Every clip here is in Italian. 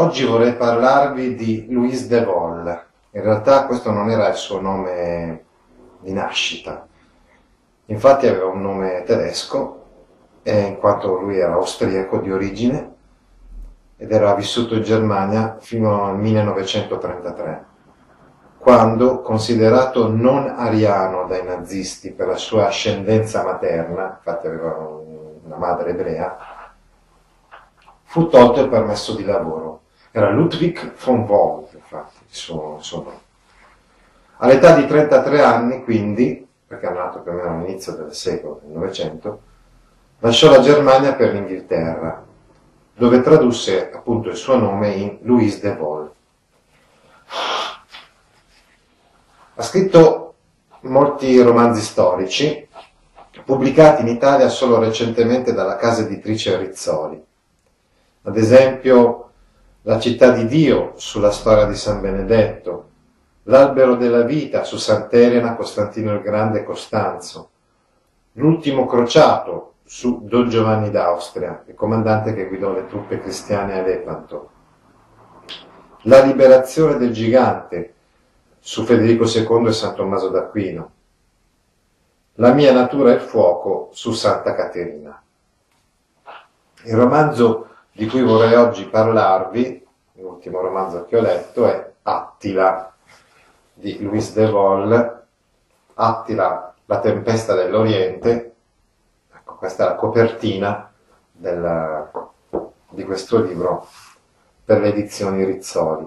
Oggi vorrei parlarvi di Louise de Vol. In realtà questo non era il suo nome di nascita. Infatti aveva un nome tedesco, in quanto lui era austriaco di origine ed era vissuto in Germania fino al 1933, quando, considerato non ariano dai nazisti per la sua ascendenza materna, infatti aveva una madre ebrea, fu tolto il permesso di lavoro era Ludwig von Wolf, infatti, il suo, il suo nome. All'età di 33 anni, quindi, perché è nato più o meno all'inizio del secolo, del Novecento, lasciò la Germania per l'Inghilterra, dove tradusse appunto il suo nome in Louise de Vol. Ha scritto molti romanzi storici, pubblicati in Italia solo recentemente dalla casa editrice Rizzoli. Ad esempio, la città di Dio sulla storia di San Benedetto, l'albero della vita su Sant'Elena, Costantino il Grande e Costanzo, l'ultimo crociato su Don Giovanni d'Austria, il comandante che guidò le truppe cristiane a Lepanto, la liberazione del gigante su Federico II e San Tommaso d'Aquino, la mia natura e fuoco su Santa Caterina. Il romanzo di cui vorrei oggi parlarvi, l'ultimo romanzo che ho letto, è Attila di Louis de Vol, Attila, la tempesta dell'Oriente, ecco, questa è la copertina del, di questo libro per le edizioni Rizzoli.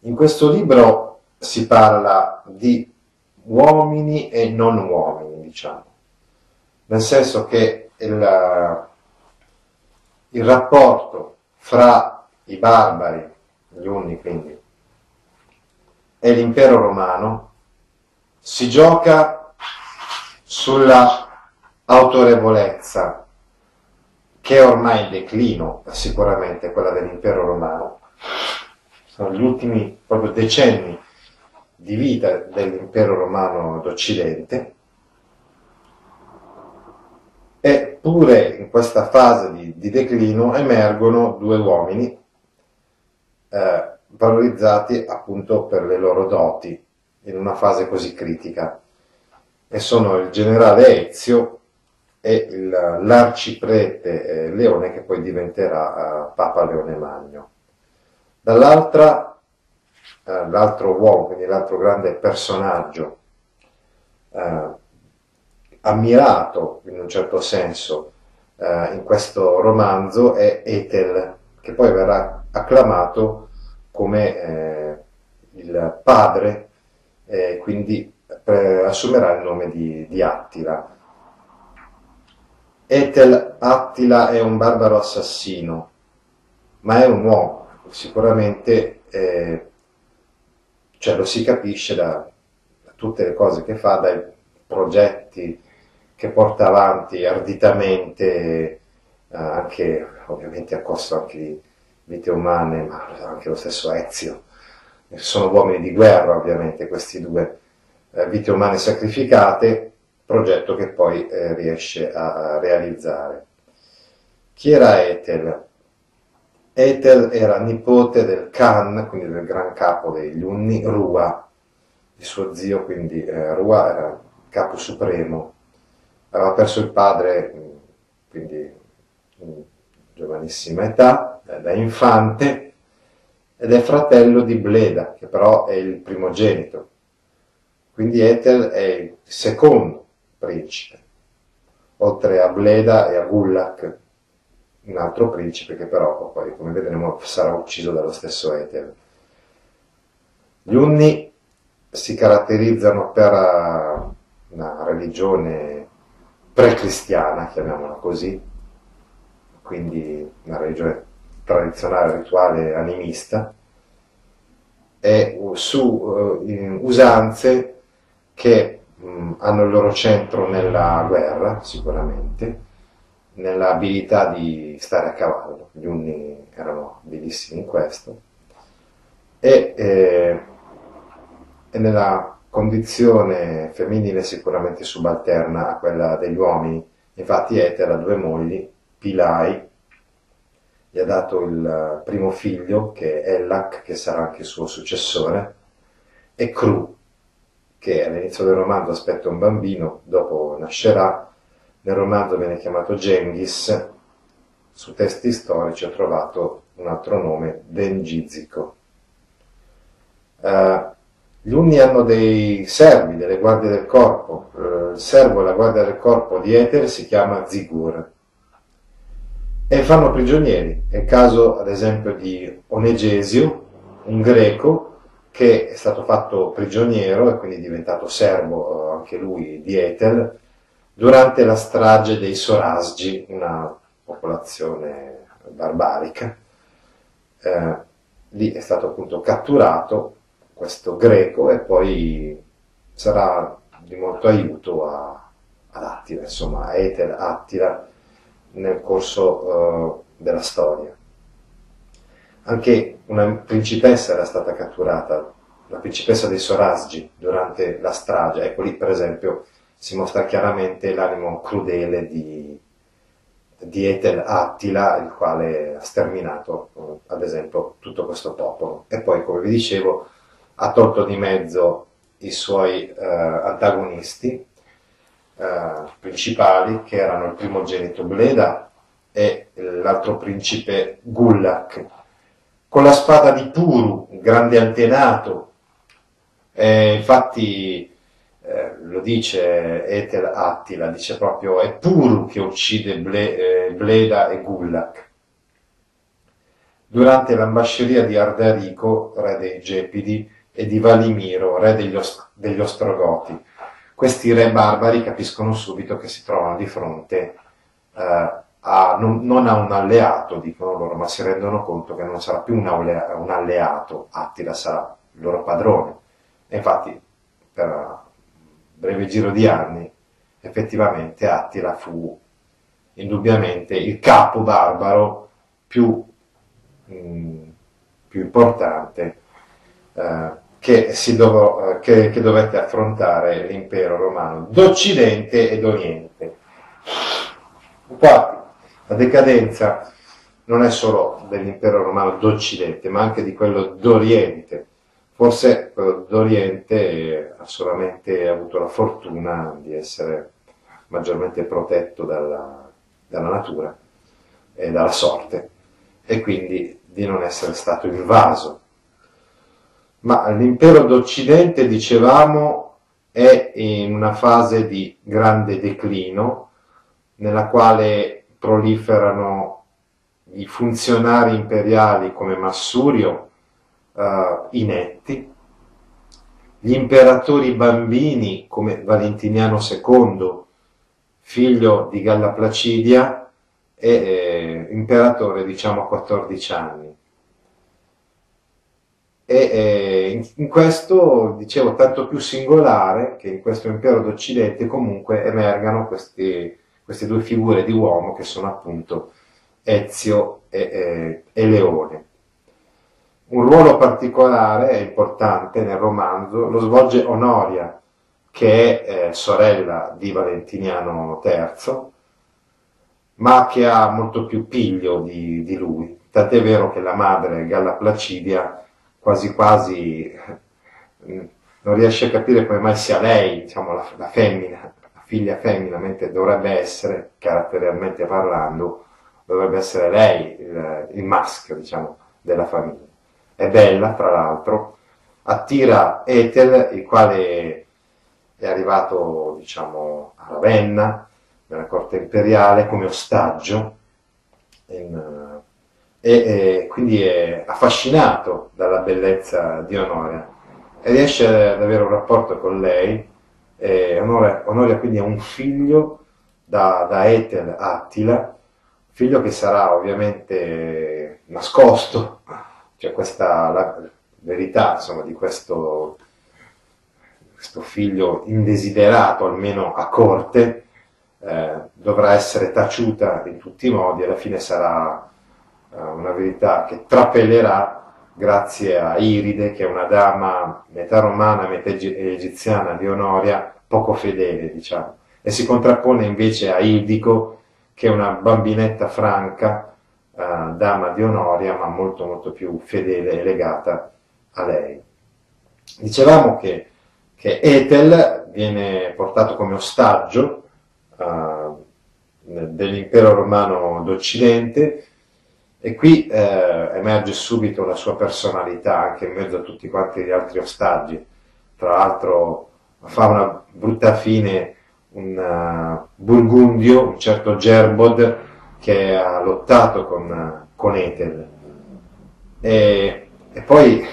In questo libro si parla di uomini e non uomini, diciamo, nel senso che il, il rapporto fra i barbari, gli unni quindi, e l'impero romano si gioca sulla autorevolezza che è ormai in declino, sicuramente quella dell'impero romano. Sono gli ultimi proprio decenni di vita dell'impero romano d'Occidente Eppure questa fase di, di declino emergono due uomini eh, valorizzati appunto per le loro doti in una fase così critica e sono il generale Ezio e l'arciprete eh, Leone che poi diventerà eh, Papa Leone Magno. Dall'altra, eh, l'altro uomo, quindi l'altro grande personaggio eh, ammirato in un certo senso eh, in questo romanzo è Ethel, che poi verrà acclamato come eh, il padre, eh, quindi assumerà il nome di, di Attila. Ethel Attila è un barbaro assassino, ma è un uomo, sicuramente eh, cioè lo si capisce da, da tutte le cose che fa, dai progetti che porta avanti arditamente, eh, anche ovviamente a costo anche di vite umane, ma anche lo stesso Ezio. Sono uomini di guerra ovviamente questi due, eh, vite umane sacrificate, progetto che poi eh, riesce a, realizzare. Chi era Ethel? Ethel era nipote del Khan, quindi del gran capo degli Unni, Rua, il suo zio, quindi eh, Rua era capo supremo aveva perso il padre, quindi in giovanissima età, da infante, ed è fratello di Bleda, che però è il primogenito. Quindi Ethel è il secondo principe, oltre a Bleda e a Gullak, un altro principe che però poi, come vedremo, sarà ucciso dallo stesso Ethel. Gli Unni si caratterizzano per una religione pre-cristiana, chiamiamola così, quindi una religione tradizionale, rituale, animista, e su uh, usanze che mh, hanno il loro centro nella guerra, sicuramente, nell'abilità di stare a cavallo. Gli unni erano abilissimi in questo, e, eh, e nella condizione femminile sicuramente subalterna a quella degli uomini. Infatti Ete ha due mogli, Pilai gli ha dato il primo figlio, che è Ellak, che sarà anche il suo successore, e Cru, che all'inizio del romanzo aspetta un bambino, dopo nascerà, nel romanzo viene chiamato Genghis, su testi storici ho trovato un altro nome, Dengiziko. Uh, gli Unni hanno dei servi, delle guardie del corpo, uh, il servo e la guardia del corpo di Eter si chiama Zigur e fanno prigionieri. È il caso ad esempio di Onegesio, un greco che è stato fatto prigioniero e quindi diventato servo uh, anche lui di Eter durante la strage dei Sorasgi, una popolazione barbarica. Eh, lì è stato appunto catturato questo greco e poi sarà di molto aiuto a, ad Attila, insomma, a Eter Attila nel corso uh, della storia. Anche una principessa era stata catturata, la principessa dei Sorasgi, durante la strage. Ecco lì, per esempio, si mostra chiaramente l'animo crudele di, di Etel Attila, il quale ha sterminato, ad esempio, tutto questo popolo. E poi, come vi dicevo, ha tolto di mezzo i suoi eh, antagonisti eh, principali, che erano il primogenito Bleda e l'altro principe Gullak, con la spada di Puru, grande antenato. Eh, infatti lo dice Etel Attila, dice proprio è Puru che uccide Ble, eh, Bleda e Gullak. Durante l'ambasceria di Ardarico, re dei Gepidi, e di Valimiro, re degli, Ost- degli Ostrogoti. Questi re barbari capiscono subito che si trovano di fronte eh, a, non, non, a un alleato, dicono loro, ma si rendono conto che non sarà più un, un alleato, Attila sarà il loro padrone. E infatti, per breve giro di anni, effettivamente Attila fu indubbiamente il capo barbaro più, mh, mm, più importante che, dov- eh, che, che, dovette affrontare l'impero romano d'Occidente e d'Oriente. Infatti, la decadenza non è solo dell'impero romano d'Occidente, ma anche di quello d'Oriente Forse quello d'Oriente ha solamente avuto la fortuna di essere maggiormente protetto dalla, dalla natura e dalla sorte e quindi di non essere stato invaso. Ma l'impero d'Occidente, dicevamo, è in una fase di grande declino nella quale proliferano i funzionari imperiali come Massurio, uh, inetti, gli imperatori bambini come Valentiniano II, figlio di Galla Placidia e eh, imperatore diciamo a 14 anni. E in, in questo, dicevo, tanto più singolare che in questo impero d'Occidente comunque emergano questi, queste due figure di uomo che sono appunto Ezio e, e, e Leone. Un ruolo particolare e importante nel romanzo lo svolge Onoria, che è eh, sorella di Valentiniano III, ma che ha molto più piglio di, di lui. Tant'è vero che la madre, Galla Placidia, quasi quasi non riesce a capire come mai sia lei, diciamo, la, la femmina, la figlia femmina, mentre dovrebbe essere, caratterialmente parlando, dovrebbe essere lei il, il maschio, diciamo, della famiglia. È bella tra l'altro, attira Ethel, il quale è arrivato diciamo a Ravenna, nella corte imperiale, come ostaggio, in, e, e, quindi è affascinato dalla bellezza di Onoria e riesce ad avere un rapporto con lei. Onoria, Onoria, quindi ha un figlio da, da Ethel Attila, figlio che sarà ovviamente nascosto c'è questa la verità insomma, di questo, questo, figlio indesiderato, almeno a corte, eh, dovrà essere taciuta in tutti i modi, alla fine sarà una verità che trapellerà grazie a Iride, che è una dama metà romana, metà egiziana di Onoria, poco fedele, diciamo, e si contrappone invece a Ildico, che è una bambinetta franca, uh, dama di Onoria, ma molto molto più fedele e legata a lei. Dicevamo che, che Ethel viene portato come ostaggio uh, dell'impero romano d'Occidente e qui eh, emerge subito la sua personalità anche in mezzo a tutti quanti gli altri ostaggi. Tra l'altro fa una brutta fine un uh, burgundio, un certo Gerbod, che ha lottato con, con Ethel. E, e poi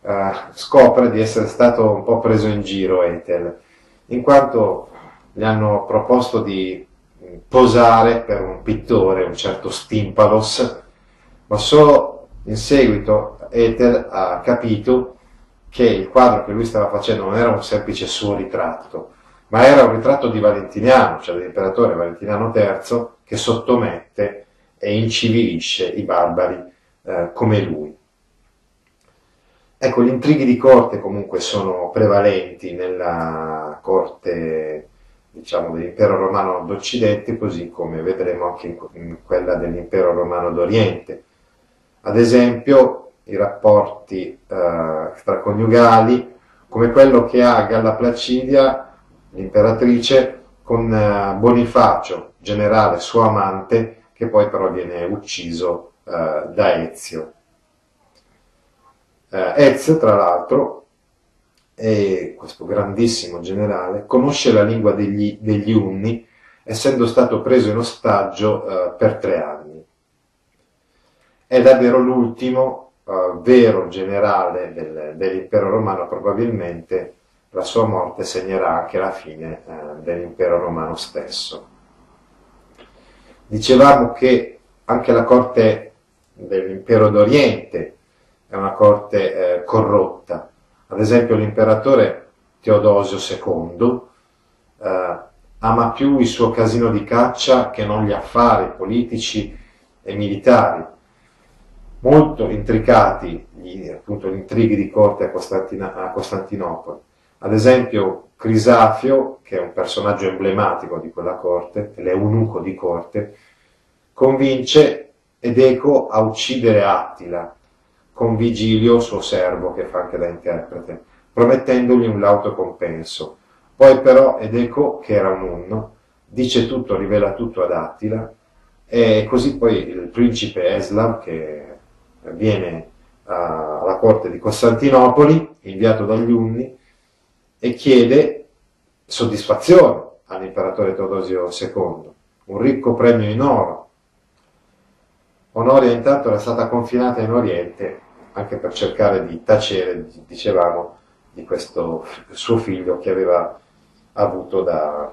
uh, scopre di essere stato un po' preso in giro Ethel, in quanto gli hanno proposto di posare per un pittore, un certo Stimpalos, ma solo in seguito Ethel ha capito che il quadro che lui stava facendo non era un semplice suo ritratto, ma era un ritratto di Valentiniano, cioè dell'imperatore Valentiniano III, che sottomette e incivilisce i barbari eh, come lui. Ecco, gli intrighi di corte comunque sono prevalenti nella corte diciamo, dell'impero romano d'Occidente, così come vedremo anche in, in quella dell'impero romano d'Oriente. Ad esempio, i rapporti eh, straconiugali, come quello che ha Galla Placidia l'imperatrice con eh, Bonifacio, generale suo amante, che poi però viene ucciso eh, da Ezio. Eh, Ezio, tra l'altro, è questo grandissimo generale, conosce la lingua degli, degli Unni, essendo stato preso in ostaggio eh, per tre anni. È davvero l'ultimo eh, vero generale del, dell'impero romano, probabilmente la sua morte segnerà anche la fine eh, dell'impero romano stesso. Dicevamo che anche la corte dell'impero d'Oriente è una corte eh, corrotta. Ad esempio l'imperatore Teodosio II eh, ama più il suo casino di caccia che non gli affari politici e militari. Molto intricati gli, appunto, gli intrighi di corte a, Costantina, a Costantinopoli ad esempio Crisafio, che è un personaggio emblematico di quella corte, l'eunuco di corte, convince Edeco a uccidere Attila con Vigilio, suo servo, che fa anche da interprete, promettendogli un lauto compenso. Poi però Edeco, che era un unno, dice tutto, rivela tutto ad Attila, e così poi il principe Eslav, che viene alla corte di Costantinopoli, inviato dagli Unni, e chiede soddisfazione all'imperatore Teodosio II, un ricco premio in oro. Onoria intanto era stata confinata in Oriente anche per cercare di tacere, dicevamo, di questo suo figlio che aveva avuto da,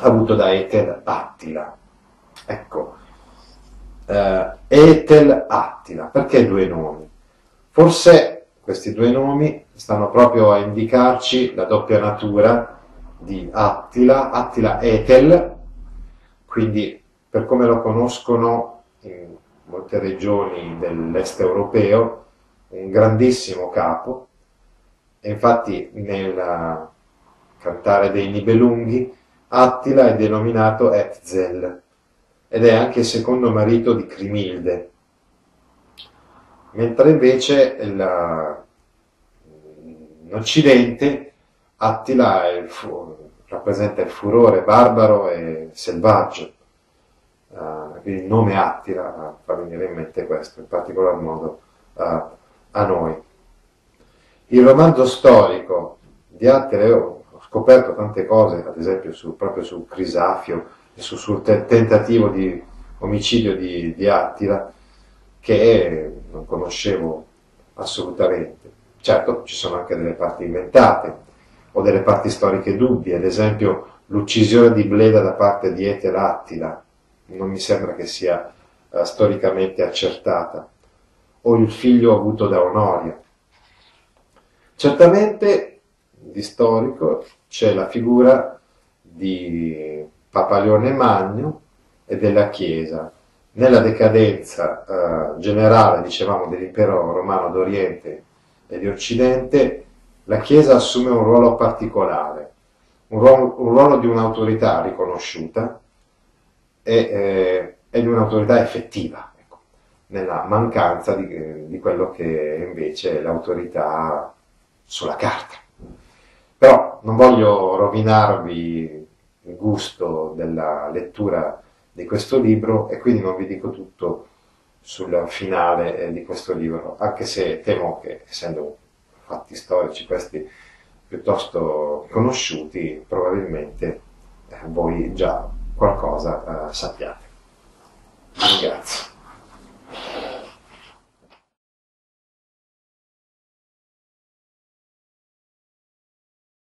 avuto da Etel Attila. Ecco, uh, Etel Attila, perché due nomi? Forse questi due nomi stanno proprio a indicarci la doppia natura di Attila, Attila Ethel, quindi per come lo conoscono in molte regioni dell'est europeo, un grandissimo capo, e infatti nel cantare dei Nibelunghi Attila è denominato Etzel ed è anche il secondo marito di Crimilde, mentre invece la, in Occidente Attila il, rappresenta il furore barbaro e selvaggio. Uh, il nome Attila fa venire in mente questo, in particolar modo uh, a noi. Il romanzo storico di Attila, ho scoperto tante cose, ad esempio su, proprio su Crisafio su, sul te- tentativo di omicidio di, di Attila, che non conoscevo assolutamente. Certo, ci sono anche delle parti inventate o delle parti storiche dubbie, ad esempio l'uccisione di Bleda da parte di Eter Attila, non mi sembra che sia uh, storicamente accertata, o il figlio avuto da Onoria. Certamente di storico c'è la figura di Papa Leone Magno e della Chiesa, nella decadenza eh, generale, dicevamo, dell'impero romano d'Oriente e di Occidente, la Chiesa assume un ruolo particolare, un ruolo, un ruolo di un'autorità riconosciuta e, eh, e di un'autorità effettiva. Ecco. nella mancanza di, di quello che è invece l'autorità sulla carta. Però non voglio rovinarvi gusto della lettura di questo libro e quindi non vi dico tutto sul finale eh, di questo libro, anche se temo che, essendo fatti storici questi piuttosto conosciuti, probabilmente eh, voi già qualcosa eh, sappiate. Ringrazio.